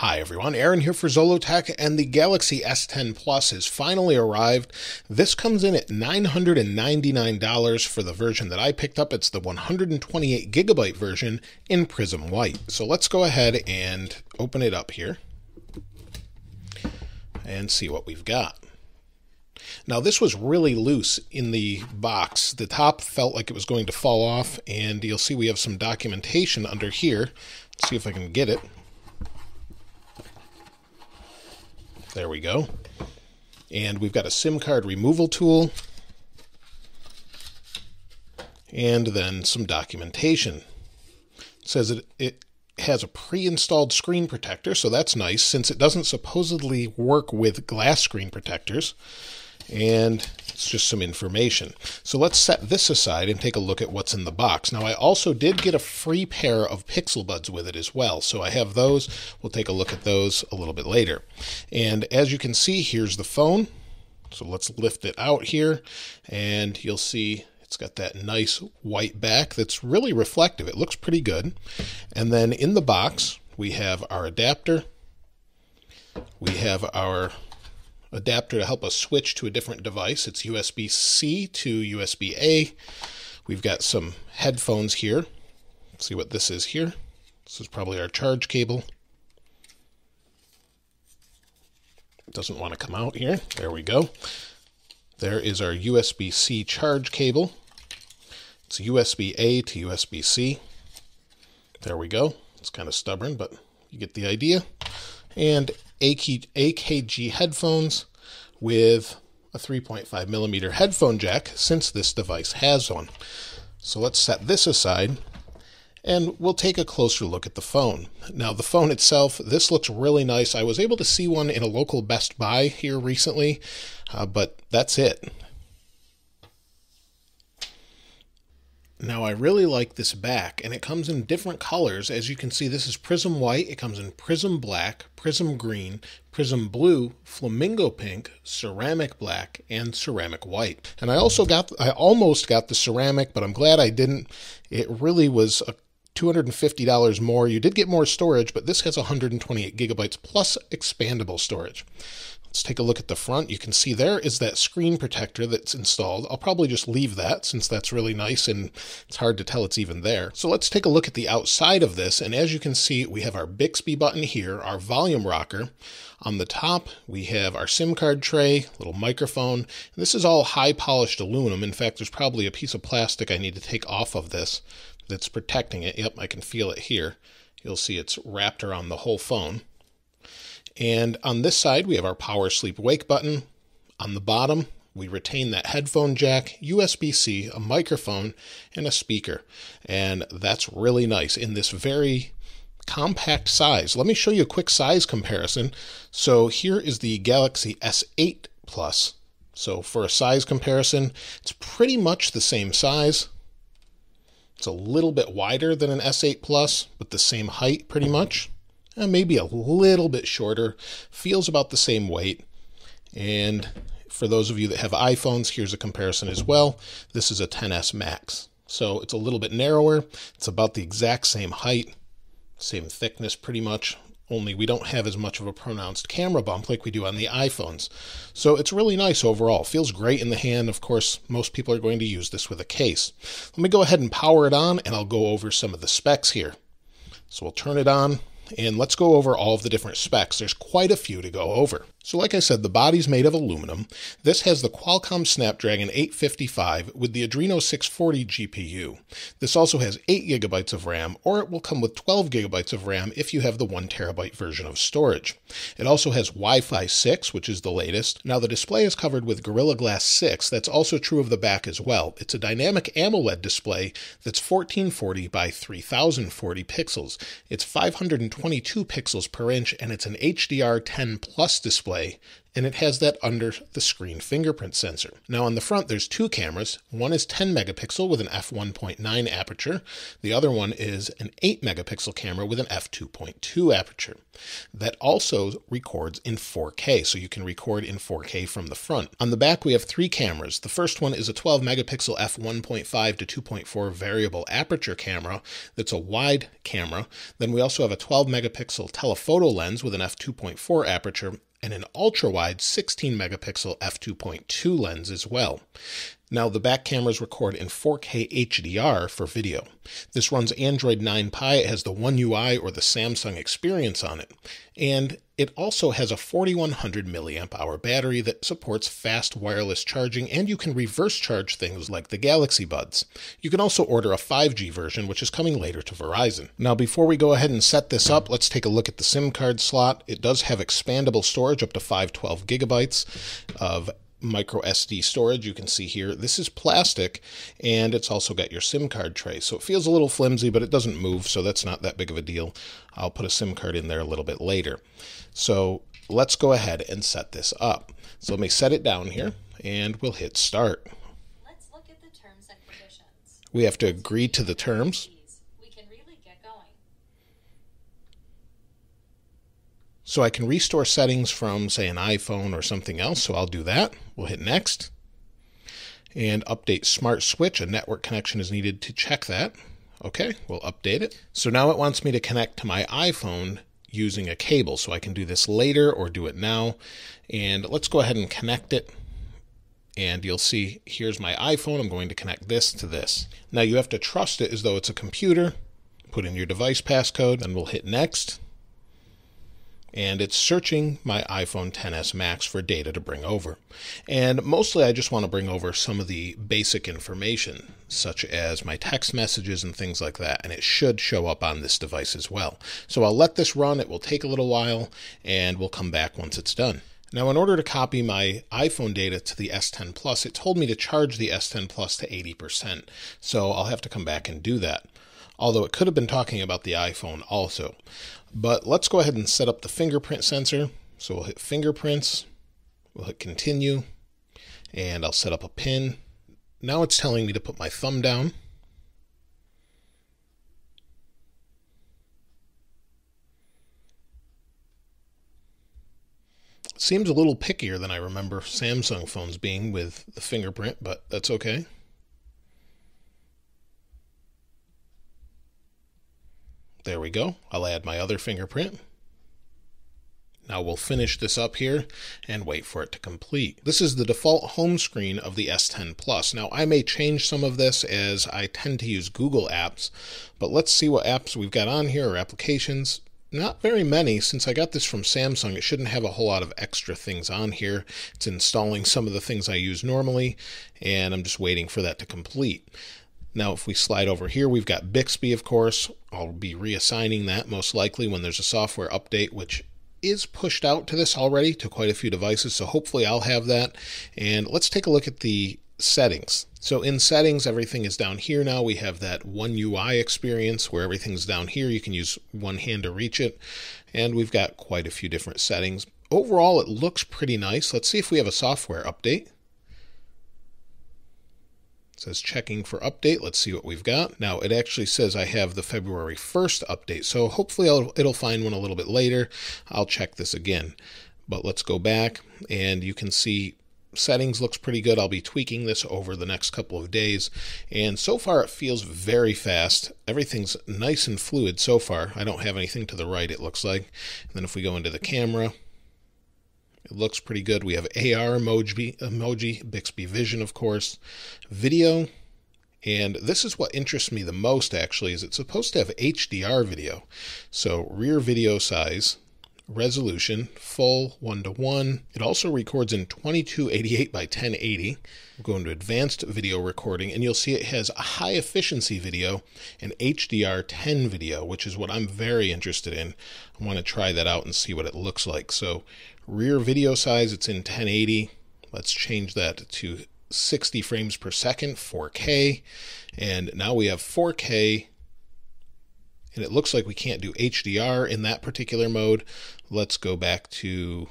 Hi everyone, Aaron here for Zollotech, and the Galaxy S10 Plus has finally arrived. This comes in at $999 for the version that I picked up. It's the 128 gigabyte version in Prism White. So let's go ahead and open it up here and see what we've got. Now this was really loose in the box. The top felt like it was going to fall off, and you'll see we have some documentation under here. Let's see if I can get it. There we go. And we've got a SIM card removal tool. And then some documentation. It says it, it has a pre-installed screen protector, so that's nice since it doesn't supposedly work with glass screen protectors and it's just some information. So let's set this aside and take a look at what's in the box. Now I also did get a free pair of Pixel Buds with it as well. So I have those. We'll take a look at those a little bit later. And as you can see, here's the phone. So let's lift it out here and you'll see it's got that nice white back that's really reflective. It looks pretty good. And then in the box, we have our adapter. We have our adapter to help us switch to a different device. It's USB-C to USB-A. We've got some headphones here. Let's see what this is here. This is probably our charge cable. doesn't want to come out here. There we go. There is our USB-C charge cable. It's USB-A to USB-C. There we go. It's kind of stubborn, but you get the idea. And AKG headphones with a 3.5 millimeter headphone jack since this device has one. So let's set this aside and we'll take a closer look at the phone. Now the phone itself, this looks really nice. I was able to see one in a local Best Buy here recently, uh, but that's it. Now I really like this back and it comes in different colors. As you can see, this is Prism White, it comes in Prism Black, Prism Green, Prism Blue, Flamingo Pink, Ceramic Black, and Ceramic White. And I also got, I almost got the ceramic, but I'm glad I didn't. It really was a $250 more. You did get more storage, but this has 128 gigabytes plus expandable storage. Let's take a look at the front. You can see there is that screen protector that's installed. I'll probably just leave that since that's really nice and it's hard to tell it's even there. So let's take a look at the outside of this. And as you can see, we have our Bixby button here, our volume rocker. On the top, we have our SIM card tray, little microphone. This is all high polished aluminum. In fact, there's probably a piece of plastic I need to take off of this that's protecting it. Yep, I can feel it here. You'll see it's wrapped around the whole phone. And on this side, we have our power sleep wake button. On the bottom, we retain that headphone jack, USB-C, a microphone, and a speaker. And that's really nice in this very compact size. Let me show you a quick size comparison. So here is the Galaxy S8 Plus. So for a size comparison, it's pretty much the same size. It's a little bit wider than an S8 Plus, but the same height pretty much Eh, maybe a little bit shorter, feels about the same weight. And for those of you that have iPhones, here's a comparison as well. This is a XS Max. So it's a little bit narrower. It's about the exact same height, same thickness pretty much, only we don't have as much of a pronounced camera bump like we do on the iPhones. So it's really nice overall. Feels great in the hand. Of course, most people are going to use this with a case. Let me go ahead and power it on and I'll go over some of the specs here. So we'll turn it on and let's go over all of the different specs. There's quite a few to go over. So like I said, the body's made of aluminum. This has the Qualcomm Snapdragon 855 with the Adreno 640 GPU. This also has 8 gigabytes of RAM, or it will come with 12 gigabytes of RAM if you have the 1 terabyte version of storage. It also has Wi-Fi 6, which is the latest. Now the display is covered with Gorilla Glass 6. That's also true of the back as well. It's a dynamic AMOLED display that's 1440 by 3040 pixels. It's 522 pixels per inch, and it's an HDR 10 plus display display and it has that under the screen fingerprint sensor. Now on the front, there's two cameras. One is 10 megapixel with an f1.9 aperture. The other one is an 8 megapixel camera with an f2.2 aperture. That also records in 4K, so you can record in 4K from the front. On the back, we have three cameras. The first one is a 12 megapixel f1.5 to 2.4 variable aperture camera that's a wide camera. Then we also have a 12 megapixel telephoto lens with an f2.4 aperture and an ultra wide 16 megapixel f2.2 lens as well. Now, the back cameras record in 4K HDR for video. This runs Android 9 Pie. It has the One UI or the Samsung experience on it. And it also has a 4100 milliamp hour battery that supports fast wireless charging, and you can reverse charge things like the Galaxy Buds. You can also order a 5G version, which is coming later to Verizon. Now, before we go ahead and set this up, let's take a look at the SIM card slot. It does have expandable storage up to 512 gigabytes of micro SD storage you can see here. This is plastic and it's also got your SIM card tray. So it feels a little flimsy, but it doesn't move, so that's not that big of a deal. I'll put a SIM card in there a little bit later. So let's go ahead and set this up. So let me set it down here and we'll hit start. Let's look at the terms and conditions. We have to agree to the terms. We can really get going. So I can restore settings from, say, an iPhone or something else. So I'll do that. We'll hit next. And update smart switch. A network connection is needed to check that. Okay, we'll update it. So now it wants me to connect to my iPhone using a cable. So I can do this later or do it now. And let's go ahead and connect it. And you'll see here's my iPhone. I'm going to connect this to this. Now you have to trust it as though it's a computer. Put in your device passcode, and we'll hit next and it's searching my iPhone XS Max for data to bring over. And mostly I just want to bring over some of the basic information, such as my text messages and things like that, and it should show up on this device as well. So I'll let this run, it will take a little while, and we'll come back once it's done. Now, in order to copy my iPhone data to the S10 Plus, it told me to charge the S10 Plus to 80%, so I'll have to come back and do that although it could have been talking about the iPhone also. But let's go ahead and set up the fingerprint sensor. So we'll hit fingerprints, we'll hit continue, and I'll set up a pin. Now it's telling me to put my thumb down. Seems a little pickier than I remember Samsung phones being with the fingerprint, but that's okay. There we go. I'll add my other fingerprint. Now we'll finish this up here and wait for it to complete. This is the default home screen of the S10 Plus. Now I may change some of this as I tend to use Google apps, but let's see what apps we've got on here or applications. Not very many. Since I got this from Samsung, it shouldn't have a whole lot of extra things on here. It's installing some of the things I use normally, and I'm just waiting for that to complete. Now, if we slide over here, we've got Bixby, of course. I'll be reassigning that most likely when there's a software update, which is pushed out to this already to quite a few devices. So hopefully I'll have that. And let's take a look at the settings. So in settings, everything is down here now. We have that one UI experience where everything's down here. You can use one hand to reach it. And we've got quite a few different settings. Overall, it looks pretty nice. Let's see if we have a software update says checking for update. Let's see what we've got. Now it actually says I have the February 1st update. So hopefully I'll, it'll find one a little bit later. I'll check this again. But let's go back and you can see settings looks pretty good. I'll be tweaking this over the next couple of days. And so far it feels very fast. Everything's nice and fluid so far. I don't have anything to the right it looks like. And then if we go into the camera, it looks pretty good. We have AR emoji, emoji, Bixby Vision, of course, video, and this is what interests me the most actually is it's supposed to have HDR video. So rear video size, resolution, full one to one. It also records in 2288 by 1080. We'll go into advanced video recording and you'll see it has a high efficiency video and HDR 10 video, which is what I'm very interested in. I want to try that out and see what it looks like. So rear video size, it's in 1080. Let's change that to 60 frames per second, 4K. And now we have 4K and it looks like we can't do HDR in that particular mode. Let's go back to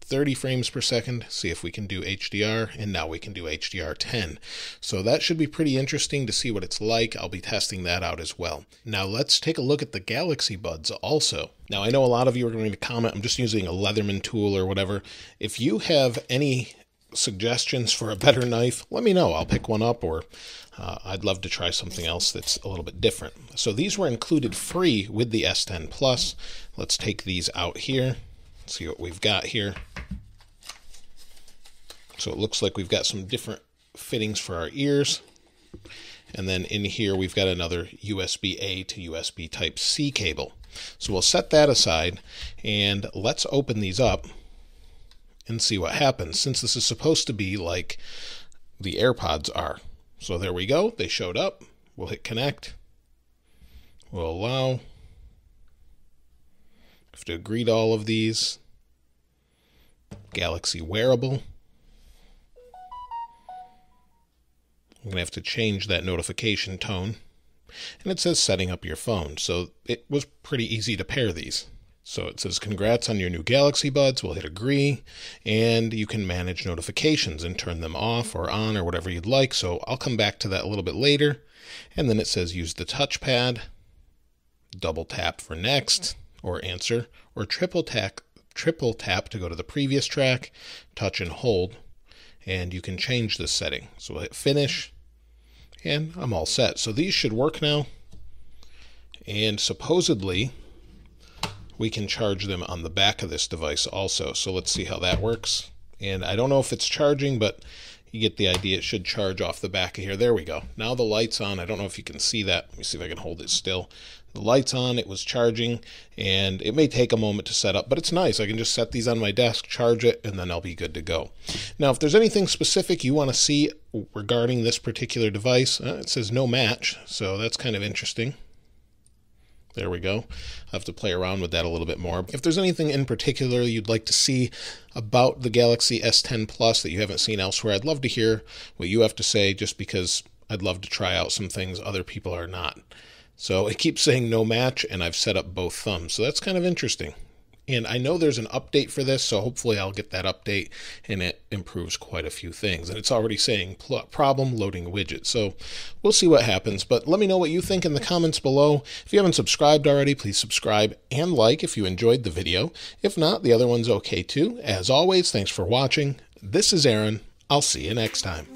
30 frames per second, see if we can do HDR, and now we can do HDR10. So that should be pretty interesting to see what it's like. I'll be testing that out as well. Now let's take a look at the Galaxy Buds also. Now I know a lot of you are going to comment, I'm just using a Leatherman tool or whatever. If you have any suggestions for a better knife, let me know. I'll pick one up or uh, I'd love to try something else that's a little bit different. So these were included free with the S10 Plus. Let's take these out here see what we've got here. So it looks like we've got some different fittings for our ears. And then in here, we've got another USB A to USB Type C cable. So we'll set that aside and let's open these up and see what happens since this is supposed to be like the AirPods are. So there we go. They showed up. We'll hit connect. We'll allow have to agree to all of these. Galaxy wearable. I'm going to have to change that notification tone. And it says setting up your phone. So it was pretty easy to pair these. So it says, Congrats on your new Galaxy Buds. We'll hit agree. And you can manage notifications and turn them off or on or whatever you'd like. So I'll come back to that a little bit later. And then it says, Use the touchpad. Double tap for next or answer, or triple tap, triple tap to go to the previous track, touch and hold, and you can change this setting. So we'll hit finish, and I'm all set. So these should work now, and supposedly we can charge them on the back of this device also. So let's see how that works. And I don't know if it's charging, but you get the idea. It should charge off the back of here. There we go. Now the light's on. I don't know if you can see that. Let me see if I can hold it still. The light's on, it was charging, and it may take a moment to set up, but it's nice. I can just set these on my desk, charge it, and then I'll be good to go. Now, if there's anything specific you want to see regarding this particular device, uh, it says no match, so that's kind of interesting. There we go. I have to play around with that a little bit more. If there's anything in particular you'd like to see about the Galaxy S10 Plus that you haven't seen elsewhere, I'd love to hear what you have to say just because I'd love to try out some things other people are not. So it keeps saying no match, and I've set up both thumbs. So that's kind of interesting. And I know there's an update for this, so hopefully I'll get that update and it improves quite a few things. And it's already saying problem loading widget. So we'll see what happens. But let me know what you think in the comments below. If you haven't subscribed already, please subscribe and like if you enjoyed the video. If not, the other one's okay too. As always, thanks for watching. This is Aaron. I'll see you next time.